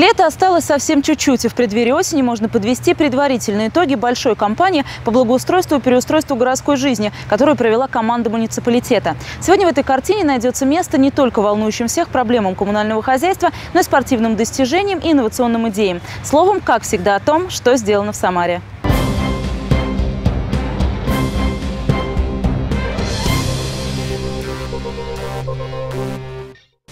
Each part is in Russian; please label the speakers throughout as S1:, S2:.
S1: Лето осталось совсем чуть-чуть, и в преддверии осени можно подвести предварительные итоги большой кампании по благоустройству и переустройству городской жизни, которую провела команда муниципалитета. Сегодня в этой картине найдется место не только волнующим всех проблемам коммунального хозяйства, но и спортивным достижениям и инновационным идеям. Словом, как всегда о том, что сделано в Самаре.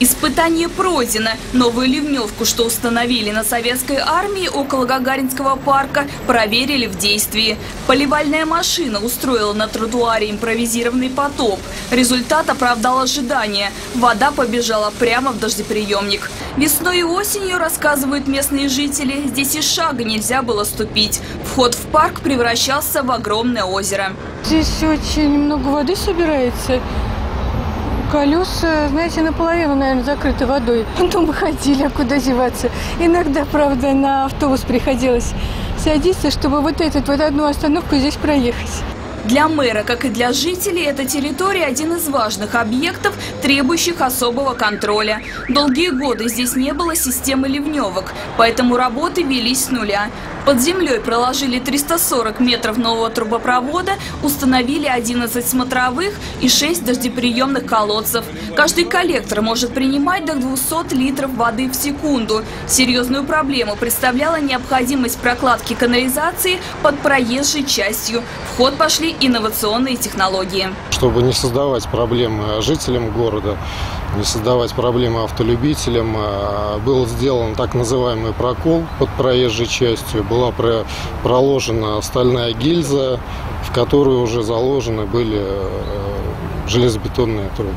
S2: Испытание пройдено. Новую ливневку, что установили на советской армии около Гагаринского парка, проверили в действии. Поливальная машина устроила на тротуаре импровизированный потоп. Результат оправдал ожидания. Вода побежала прямо в дождеприемник. Весной и осенью, рассказывают местные жители, здесь и шага нельзя было ступить. Вход в парк превращался в огромное озеро.
S3: Здесь очень много воды собирается. Колеса, знаете, наполовину, наверное, закрыты водой. Потом выходили, а куда деваться. Иногда, правда, на автобус приходилось садиться, чтобы вот этот вот одну остановку здесь проехать.
S2: Для мэра, как и для жителей, эта территория один из важных объектов, требующих особого контроля. Долгие годы здесь не было системы ливневок, поэтому работы велись с нуля. Под землей проложили 340 метров нового трубопровода, установили 11 смотровых и 6 дождеприемных колодцев. Каждый коллектор может принимать до 200 литров воды в секунду. Серьезную проблему представляла необходимость прокладки канализации под проезжей частью. В ход пошли инновационные технологии.
S4: Чтобы не создавать проблемы жителям города, не создавать проблемы автолюбителям, а, был сделан так называемый прокол под проезжей частью. Была проложена стальная гильза, в которую уже заложены были э, железобетонные трубы.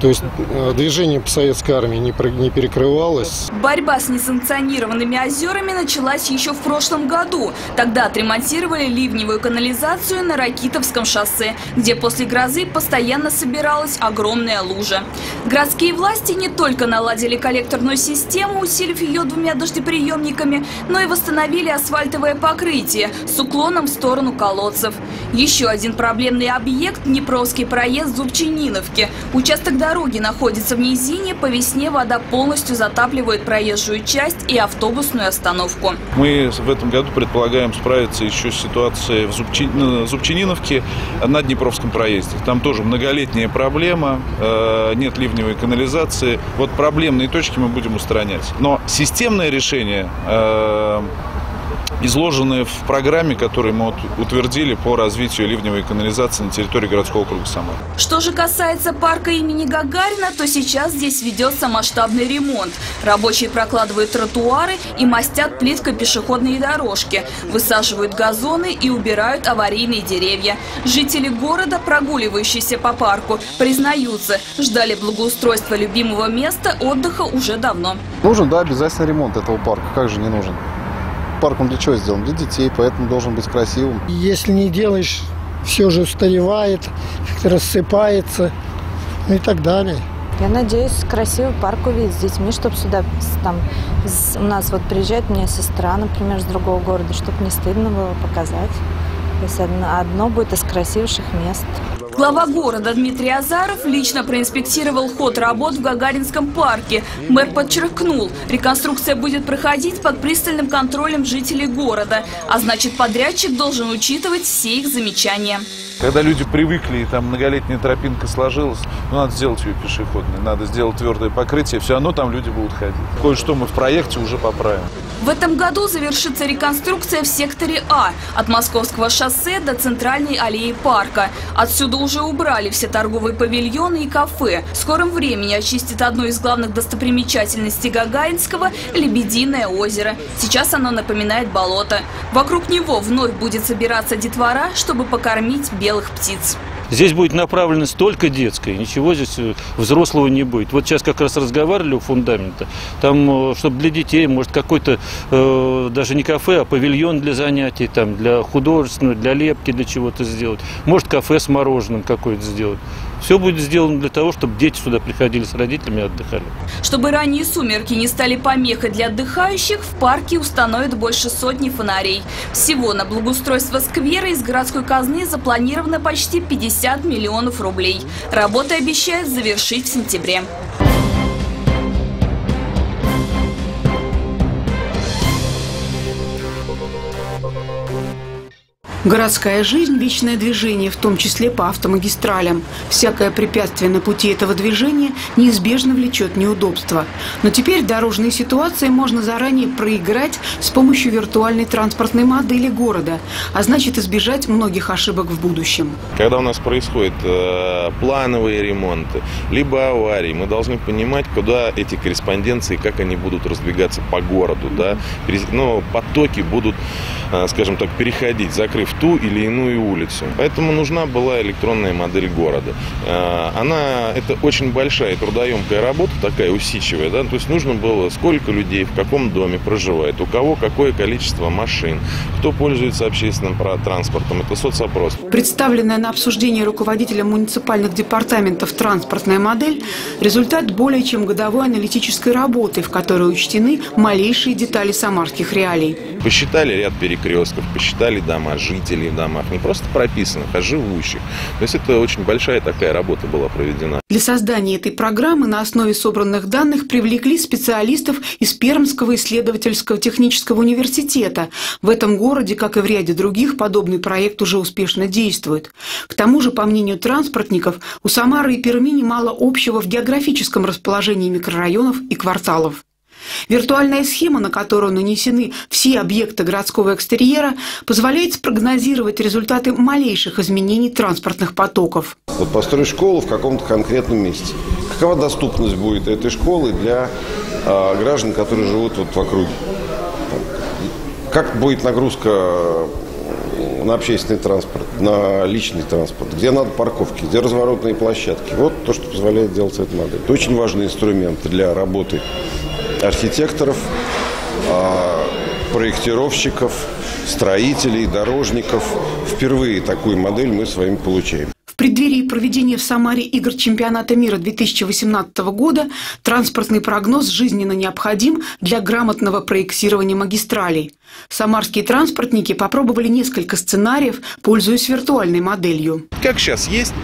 S4: То есть э, движение по советской армии не, перекрывалось.
S2: Борьба с несанкционированными озерами началась еще в прошлом году. Тогда отремонтировали ливневую канализацию на Ракитовском шоссе, где после грозы постоянно собиралась огромная лужа. Городские власти не только наладили коллекторную систему, усилив ее двумя дождеприемниками, но и восстановили асфальтовое покрытие с уклоном в сторону колодцев. Еще один проблемный объект – Днепровский проезд Зубчининовки. Участок дороги находится в низине, по весне вода полностью затапливает проезжую часть и автобусную остановку.
S5: Мы в этом году предполагаем справиться еще с ситуацией в Зубчи... Зубчининовке на Днепровском проезде. Там тоже многолетняя проблема, э, нет ливневой канализации. Вот проблемные точки мы будем устранять. Но системное решение э, изложенные в программе, которую мы утвердили по развитию ливневой канализации на территории городского округа Самара.
S2: Что же касается парка имени Гагарина, то сейчас здесь ведется масштабный ремонт. Рабочие прокладывают тротуары и мастят плиткой пешеходные дорожки, высаживают газоны и убирают аварийные деревья. Жители города, прогуливающиеся по парку, признаются, ждали благоустройства любимого места отдыха уже давно.
S6: Нужен, да, обязательно ремонт этого парка. Как же не нужен? Парк он для чего сделан? Для детей, поэтому должен быть красивым.
S7: Если не делаешь, все же устаревает, рассыпается ну и так далее.
S8: Я надеюсь, красивый парк увидеть с детьми, чтобы сюда там у нас вот приезжает мне сестра, например, с другого города, чтобы не стыдно было показать. То есть одно, одно будет из красивейших мест.
S2: Глава города Дмитрий Азаров лично проинспектировал ход работ в Гагаринском парке. Мэр подчеркнул, реконструкция будет проходить под пристальным контролем жителей города, а значит подрядчик должен учитывать все их замечания.
S5: Когда люди привыкли, и там многолетняя тропинка сложилась, ну, надо сделать ее пешеходной, надо сделать твердое покрытие, все равно там люди будут ходить. Кое-что мы в проекте уже поправим.
S2: В этом году завершится реконструкция в секторе А от Московского шоссе до центральной аллеи парка. Отсюда уже убрали все торговые павильоны и кафе. В скором времени очистит одну из главных достопримечательностей Гагаринского – Лебединое озеро. Сейчас оно напоминает болото. Вокруг него вновь будет собираться детвора, чтобы покормить белых птиц.
S9: Здесь будет направленность только детская, ничего здесь э, взрослого не будет. Вот сейчас как раз разговаривали у фундамента, там, э, чтобы для детей, может, какой-то, э, даже не кафе, а павильон для занятий, там, для художественного, для лепки, для чего-то сделать. Может, кафе с мороженым какое-то сделать. Все будет сделано для того, чтобы дети сюда приходили с родителями и отдыхали.
S2: Чтобы ранние сумерки не стали помехой для отдыхающих, в парке установят больше сотни фонарей. Всего на благоустройство сквера из городской казны запланировано почти 50 миллионов рублей. Работы обещают завершить в сентябре.
S10: Городская жизнь – вечное движение, в том числе по автомагистралям. Всякое препятствие на пути этого движения неизбежно влечет неудобства. Но теперь дорожные ситуации можно заранее проиграть с помощью виртуальной транспортной модели города, а значит избежать многих ошибок в будущем.
S11: Когда у нас происходят э, плановые ремонты, либо аварии, мы должны понимать, куда эти корреспонденции, как они будут разбегаться по городу. Да? Ну, потоки будут, э, скажем так, переходить, закрыв ту или иную улицу. Поэтому нужна была электронная модель города. Э, она, это очень большая и трудоемкая работа, такая усидчивая, да, то есть нужно было сколько людей в каком доме проживает, у кого какое количество машин, кто пользуется общественным транспортом, это соцопрос.
S10: Представленная на обсуждение руководителем муниципальных департаментов транспортная модель – результат более чем годовой аналитической работы, в которой учтены малейшие детали самарских реалий.
S11: Посчитали ряд перекрестков, посчитали дома, жителей в домах, не просто прописанных, а живущих. То есть это очень большая такая работа была проведена.
S10: Для создания этой программы на основе собранных данных привлекли специалистов из Пермского исследовательского технического университета. В этом городе, как и в ряде других, подобный проект уже успешно действует. К тому же, по мнению транспортников, у Самары и Перми немало общего в географическом расположении микрорайонов и кварталов. Виртуальная схема, на которую нанесены все объекты городского экстерьера, позволяет спрогнозировать результаты малейших изменений транспортных потоков.
S12: Вот построить школу в каком-то конкретном месте. Какова доступность будет этой школы для э, граждан, которые живут вот в округе? Как будет нагрузка на общественный транспорт, на личный транспорт, где надо парковки, где разворотные площадки. Вот то, что позволяет делать эту модель. Это очень важный инструмент для работы архитекторов, а, проектировщиков, строителей, дорожников. Впервые такую модель мы с вами получаем.
S10: Преддверии проведения в Самаре игр чемпионата мира 2018 года транспортный прогноз жизненно необходим для грамотного проектирования магистралей. Самарские транспортники попробовали несколько сценариев, пользуясь виртуальной моделью.
S11: Как сейчас есть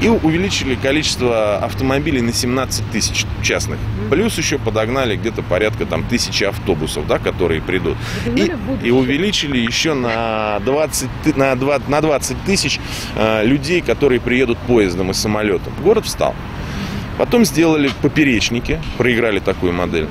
S11: и увеличили количество автомобилей на 17 тысяч частных. Плюс еще подогнали где-то порядка там тысячи автобусов, да, которые придут. И, и увеличили еще на 20, на 20, на 20 тысяч э, людей, которые приедут поездом и самолетом. Город встал. Потом сделали поперечники, проиграли такую модель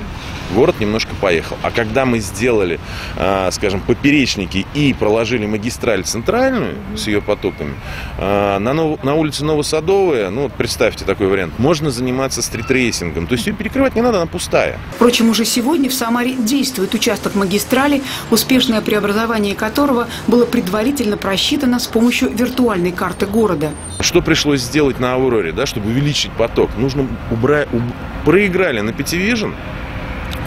S11: город немножко поехал. А когда мы сделали, э, скажем, поперечники и проложили магистраль центральную с ее потоками, э, на, на улице Новосадовая, ну, вот представьте такой вариант, можно заниматься стритрейсингом. То есть ее перекрывать не надо, она пустая.
S10: Впрочем, уже сегодня в Самаре действует участок магистрали, успешное преобразование которого было предварительно просчитано с помощью виртуальной карты города.
S11: Что пришлось сделать на Авроре, да, чтобы увеличить поток? Нужно убрать, уб... проиграли на Пятивижен,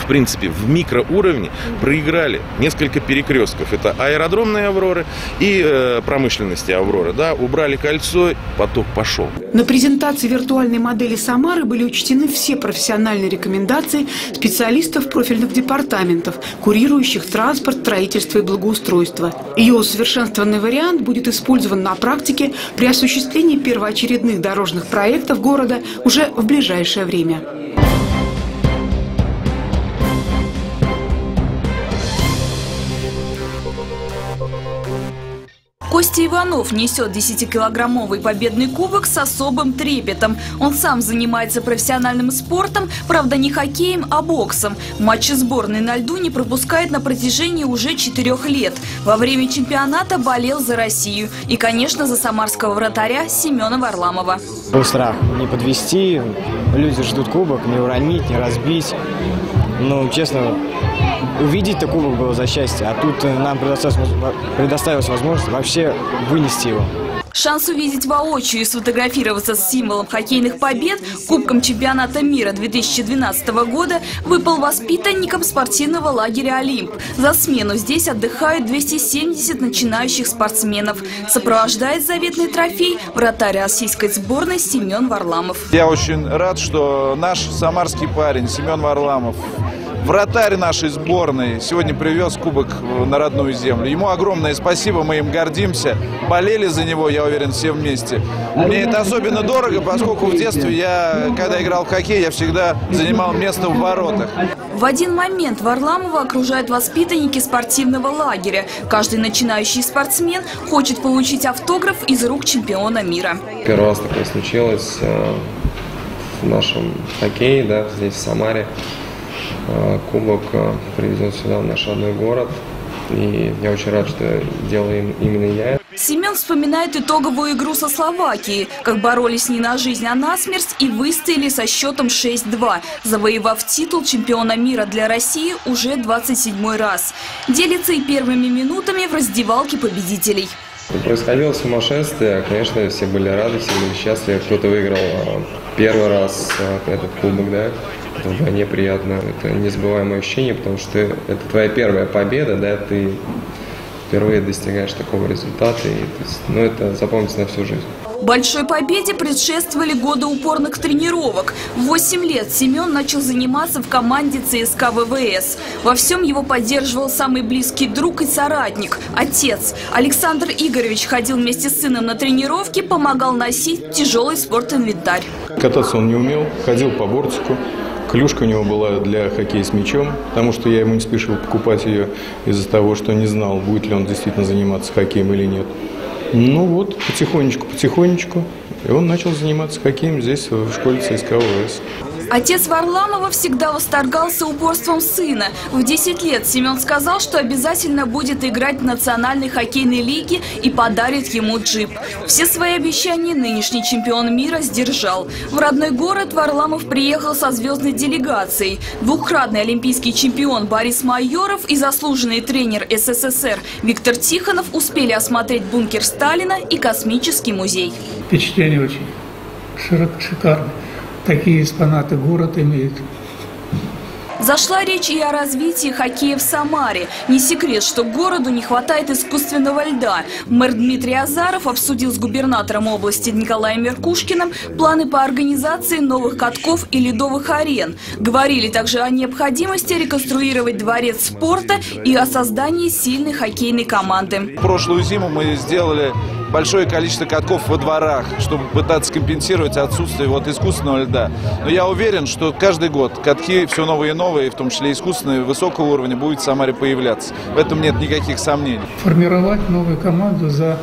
S11: принципе, в микроуровне проиграли несколько перекрестков. Это аэродромные «Авроры» и э, промышленности «Авроры». Да, убрали кольцо, поток пошел.
S10: На презентации виртуальной модели «Самары» были учтены все профессиональные рекомендации специалистов профильных департаментов, курирующих транспорт, строительство и благоустройство. Ее усовершенствованный вариант будет использован на практике при осуществлении первоочередных дорожных проектов города уже в ближайшее время.
S2: Костя Иванов несет 10-килограммовый победный кубок с особым трепетом. Он сам занимается профессиональным спортом, правда не хоккеем, а боксом. Матчи сборной на льду не пропускает на протяжении уже четырех лет. Во время чемпионата болел за Россию. И, конечно, за самарского вратаря Семена Варламова.
S13: Был страх не подвести, люди ждут кубок, не уронить, не разбить. Ну, честно, увидеть такого было за счастье, а тут э, нам предоставилась, предоставилась возможность вообще вынести его.
S2: Шанс увидеть воочию и сфотографироваться с символом хоккейных побед Кубком чемпионата мира 2012 года выпал воспитанникам спортивного лагеря «Олимп». За смену здесь отдыхают 270 начинающих спортсменов. Сопровождает заветный трофей вратарь российской сборной Семен Варламов.
S5: Я очень рад, что наш самарский парень Семен Варламов вратарь нашей сборной, сегодня привез кубок на родную землю. Ему огромное спасибо, мы им гордимся. Болели за него, я уверен, все вместе. Мне это особенно дорого, поскольку в детстве я, когда играл в хоккей, я всегда занимал место в воротах.
S2: В один момент Варламова окружают воспитанники спортивного лагеря. Каждый начинающий спортсмен хочет получить автограф из рук чемпиона мира.
S14: Первый раз такое случилось э, в нашем хоккее, да, здесь в Самаре. Э, кубок э, привезен сюда, в наш родной город. И я очень рад, что делаю именно я.
S2: Семен вспоминает итоговую игру со Словакией, как боролись не на жизнь, а на смерть и выстояли со счетом 6-2, завоевав титул чемпиона мира для России уже 27 раз. Делится и первыми минутами в раздевалке победителей.
S14: Происходило сумасшествие, конечно, все были рады, все были счастливы. Кто-то выиграл а, первый раз а, этот кубок, да, это вдвойне приятно. Это незабываемое ощущение, потому что это твоя первая победа, да, ты впервые достигаешь такого результата, и ну, это запомнится на всю жизнь.
S2: Большой победе предшествовали годы упорных тренировок. В 8 лет Семен начал заниматься в команде ЦСКА ВВС. Во всем его поддерживал самый близкий друг и соратник – отец. Александр Игоревич ходил вместе с сыном на тренировки, помогал носить тяжелый спортинвентарь.
S15: Кататься он не умел, ходил по бортику. Клюшка у него была для хоккея с мячом, потому что я ему не спешил покупать ее из-за того, что не знал, будет ли он действительно заниматься хоккеем или нет. Ну вот, потихонечку, потихонечку. И он начал заниматься хоккеем здесь, в школе ЦСКА УС.
S2: Отец Варламова всегда восторгался упорством сына. В 10 лет Семен сказал, что обязательно будет играть в национальной хоккейной лиге и подарит ему джип. Все свои обещания нынешний чемпион мира сдержал. В родной город Варламов приехал со звездной делегацией. Двукратный олимпийский чемпион Борис Майоров и заслуженный тренер СССР Виктор Тихонов успели осмотреть бункер Сталина и космический музей.
S16: Впечатление очень шикарное такие экспонаты город имеет.
S2: Зашла речь и о развитии хоккея в Самаре. Не секрет, что городу не хватает искусственного льда. Мэр Дмитрий Азаров обсудил с губернатором области Николаем Меркушкиным планы по организации новых катков и ледовых арен. Говорили также о необходимости реконструировать дворец спорта и о создании сильной хоккейной команды.
S5: Прошлую зиму мы сделали большое количество катков во дворах, чтобы пытаться компенсировать отсутствие вот искусственного льда. Но я уверен, что каждый год катки все новые и новые, в том числе искусственные, высокого уровня, будет в Самаре появляться. В этом нет никаких сомнений.
S16: Формировать новую команду за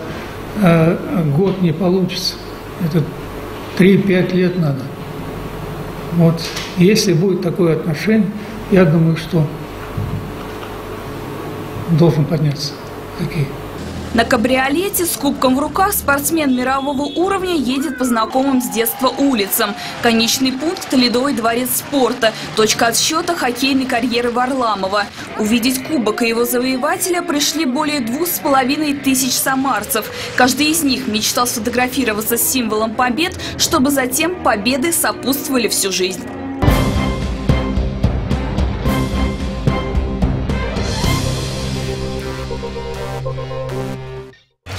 S16: э, год не получится. Это 3-5 лет надо. Вот. Если будет такое отношение, я думаю, что должен подняться. Такие.
S2: На кабриолете с кубком в руках спортсмен мирового уровня едет по знакомым с детства улицам. Конечный пункт – Ледовый дворец спорта, точка отсчета хоккейной карьеры Варламова. Увидеть кубок и его завоевателя пришли более двух с половиной тысяч самарцев. Каждый из них мечтал сфотографироваться с символом побед, чтобы затем победы сопутствовали всю жизнь.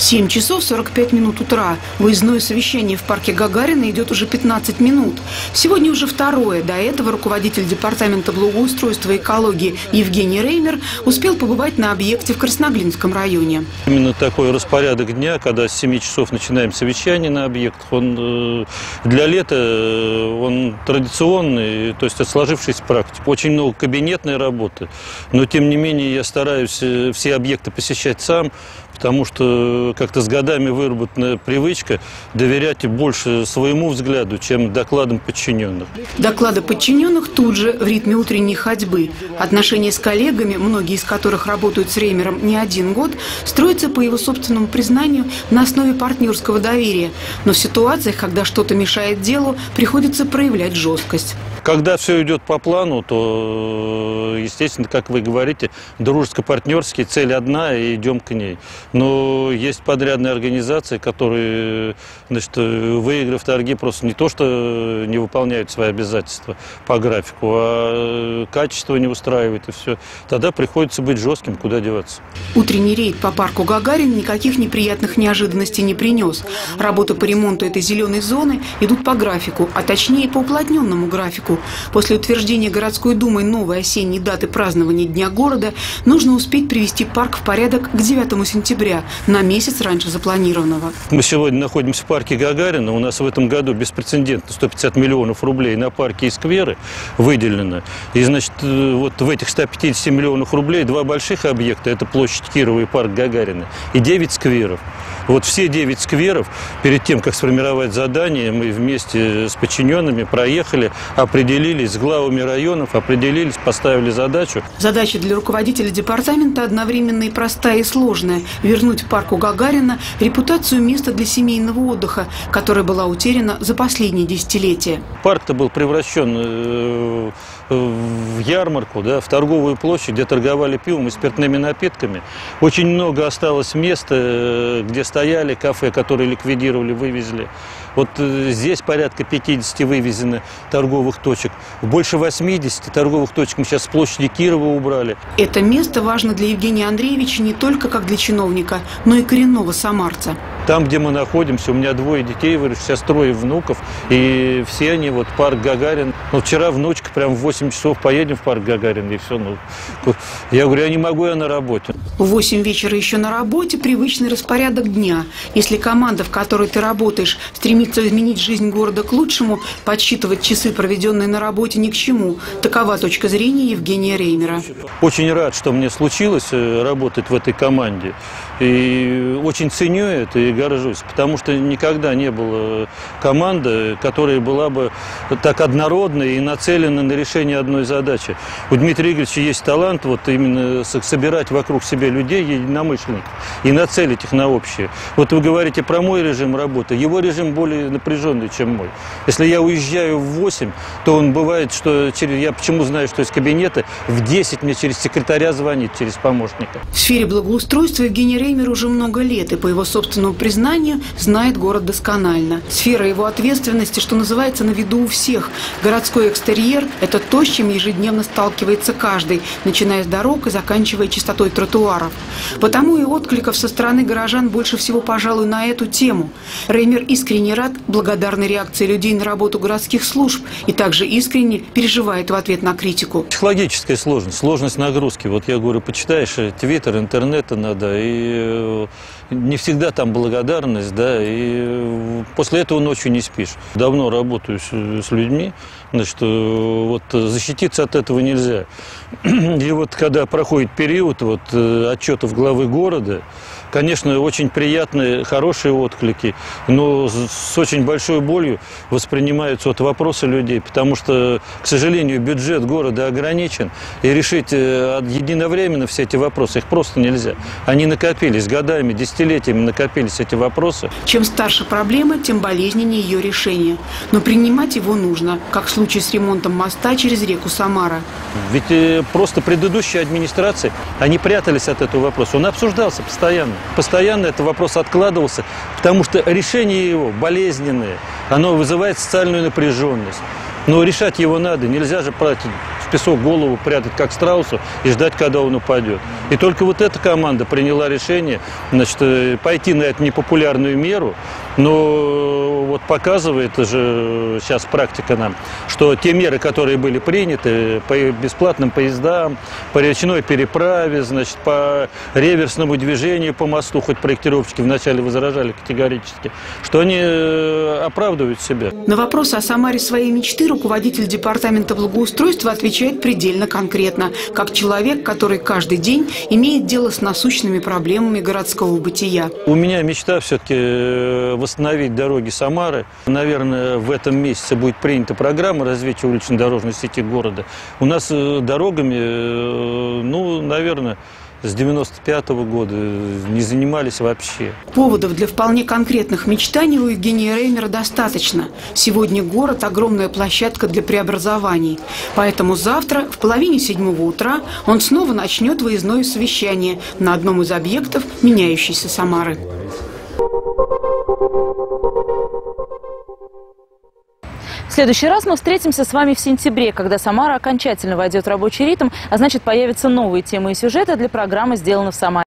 S10: 7 часов 45 минут утра. Выездное совещание в парке Гагарина идет уже 15 минут. Сегодня уже второе. До этого руководитель Департамента благоустройства и экологии Евгений Реймер успел побывать на объекте в Красноглинском районе.
S9: Именно такой распорядок дня, когда с 7 часов начинаем совещание на объектах, он э, для лета э, он традиционный, то есть от сложившейся практики. Очень много кабинетной работы, но тем не менее я стараюсь э, все объекты посещать сам, потому что как-то с годами выработана привычка доверять больше своему взгляду, чем докладам подчиненных.
S10: Доклады подчиненных тут же в ритме утренней ходьбы. Отношения с коллегами, многие из которых работают с Реймером не один год, строятся по его собственному признанию на основе партнерского доверия. Но в ситуациях, когда что-то мешает делу, приходится проявлять жесткость.
S9: Когда все идет по плану, то, естественно, как вы говорите, дружеско-партнерские, цель одна, и идем к ней. Но есть подрядные организации, которые, значит, выиграв торги, просто не то, что не выполняют свои обязательства по графику, а качество не устраивает и все. Тогда приходится быть жестким, куда деваться.
S10: Утренний рейд по парку Гагарин никаких неприятных неожиданностей не принес. Работы по ремонту этой зеленой зоны идут по графику, а точнее по уплотненному графику. После утверждения городской думой новой осенней даты празднования Дня города нужно успеть привести парк в порядок к 9 сентября, на месяц раньше запланированного.
S9: Мы сегодня находимся в парке Гагарина. У нас в этом году беспрецедентно 150 миллионов рублей на парки и скверы выделено. И, значит, э, вот в этих 150 миллионах рублей два больших объекта – это площадь Кирова и парк Гагарина, и 9 скверов. Вот все 9 скверов, перед тем, как сформировать задание, мы вместе с подчиненными проехали, определились с главами районов, определились, поставили задачу.
S10: Задача для руководителя департамента одновременно и простая, и сложная – вернуть парку Гагарина репутацию места для семейного отдыха, которая была утеряна за последние десятилетия.
S9: Парк-то был превращен э, в ярмарку, да, в торговую площадь, где торговали пивом и спиртными напитками. Очень много осталось места, э, где стояли кафе, которые ликвидировали, вывезли. Вот э, здесь порядка 50 вывезено торговых точек. Больше 80 торговых точек мы сейчас с площади Кирова убрали.
S10: Это место важно для Евгения Андреевича не только как для чиновника, но и коренного самарца.
S9: Там, где мы находимся, у меня двое детей сейчас трое внуков, и все они, вот парк Гагарин. Ну, вчера внучка прям в 8 часов поедем в парк Гагарин, и все. Ну, я говорю, я не могу, я на работе.
S10: В 8 вечера еще на работе привычный распорядок дня. Если команда, в которой ты работаешь, стремится изменить жизнь города к лучшему, подсчитывать часы, проведенные на работе, ни к чему. Такова точка зрения Евгения Реймера.
S9: Очень рад, что мне случилось э, работать в этой команде. И очень ценю это и горжусь, потому что никогда не было команды, которая была бы так однородной и нацелена на решение одной задачи. У Дмитрия Игоревича есть талант вот именно собирать вокруг себя людей, единомышленников, и нацелить их на общее. Вот вы говорите про мой режим работы, его режим более напряженный, чем мой. Если я уезжаю в 8, то он бывает, что через, я почему знаю, что из кабинета в 10 мне через секретаря звонит, через помощника.
S10: В сфере благоустройства Евгений Реймер уже много лет, и по его собственному признанию знает город досконально. Сфера его ответственности, что называется, на виду у всех. Городской экстерьер – это то, с чем ежедневно сталкивается каждый, начиная с дорог и заканчивая чистотой тротуаров. Потому и откликов со стороны горожан больше всего, пожалуй, на эту тему. Реймер искренне рад благодарной реакции людей на работу городских служб и также искренне переживает в ответ на критику.
S9: Психологическая сложность, сложность нагрузки. Вот я говорю, почитаешь э, твиттер, интернета надо, и э, не всегда там благодарность, да, и после этого ночью не спишь. Давно работаю с людьми, значит, вот защититься от этого нельзя. И вот когда проходит период вот, э, отчетов главы города, конечно, очень приятные, хорошие отклики, но с очень большой болью воспринимаются вот вопросы людей, потому что, к сожалению, бюджет города ограничен, и решить э, единовременно все эти вопросы, их просто нельзя. Они накопились годами, десятилетиями накопились эти вопросы.
S10: Чем старше проблема, тем болезненнее ее решение. Но принимать его нужно, как в случае с ремонтом моста через реку Самара.
S9: Ведь э, просто предыдущие администрации, они прятались от этого вопроса. Он обсуждался постоянно. Постоянно этот вопрос откладывался, потому что решение его болезненное, оно вызывает социальную напряженность. Но решать его надо, нельзя же прятать в песок голову, прятать как страусу и ждать, когда он упадет. И только вот эта команда приняла решение значит, э, пойти на эту непопулярную меру, но вот показывает же сейчас практика нам, что те меры, которые были приняты по бесплатным поездам, по речной переправе, значит, по реверсному движению по мосту, хоть проектировщики вначале возражали категорически, что они э, оправдывают себя.
S10: На вопрос о Самаре своей мечты руководитель департамента благоустройства отвечает предельно конкретно, как человек, который каждый день имеет дело с насущными проблемами городского бытия.
S9: У меня мечта все-таки э, восстановить дороги Самары. Наверное, в этом месяце будет принята программа развития улично-дорожной сети города. У нас э, дорогами, э, ну, наверное, с 95 -го года не занимались вообще.
S10: Поводов для вполне конкретных мечтаний у Евгения Реймера достаточно. Сегодня город – огромная площадка для преобразований. Поэтому завтра в половине седьмого утра он снова начнет выездное совещание на одном из объектов меняющейся Самары.
S1: Следующий раз мы встретимся с вами в сентябре, когда Самара окончательно войдет в рабочий ритм, а значит появятся новые темы и сюжеты для программы «Сделано в Самаре».